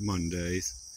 Mondays.